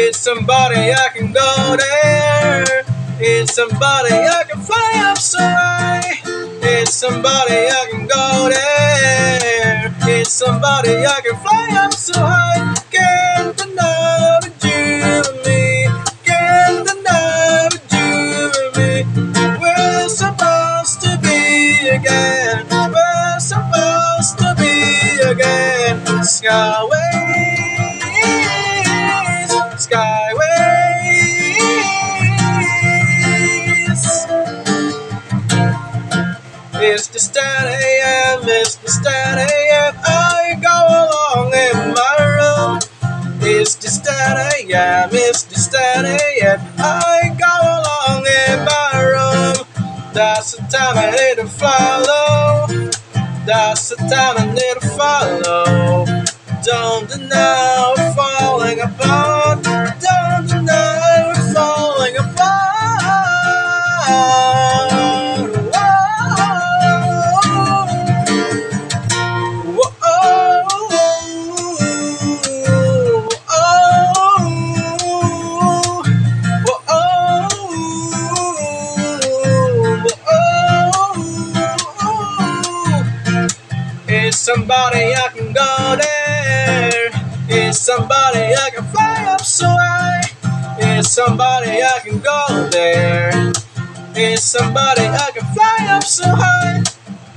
It's somebody I can go there. It's somebody I can fly up so high. It's somebody I can go there. It's somebody I can fly up so high. Can't deny with you and me. Can't deny with you and me. We're supposed to be again. We're supposed to be again. Skyways, Stan AM, it's the Stan AM. I go along in my room. Stan AM, it's the Stan AM. I go along in my room. That's the time I need to follow. That's the time I need to follow. Don't deny somebody I can go there? Is somebody I can fly up so high? Is somebody I can go there? Is somebody I can fly up so high?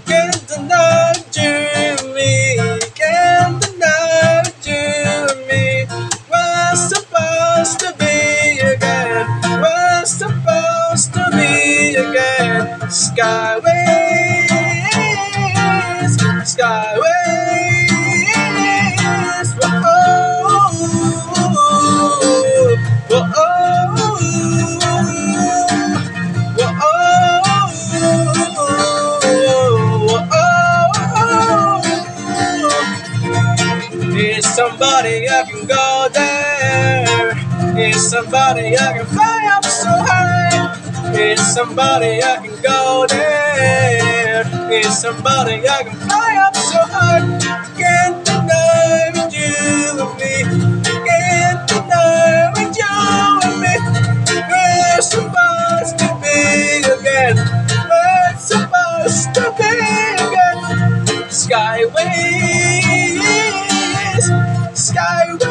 Can't deny you me. Can't deny you me. We're supposed to be again. We're supposed to be again. Skyways, somebody I can go there. Is somebody I can fly up so high. Is somebody I can go there. Is somebody I can fly up Skyways.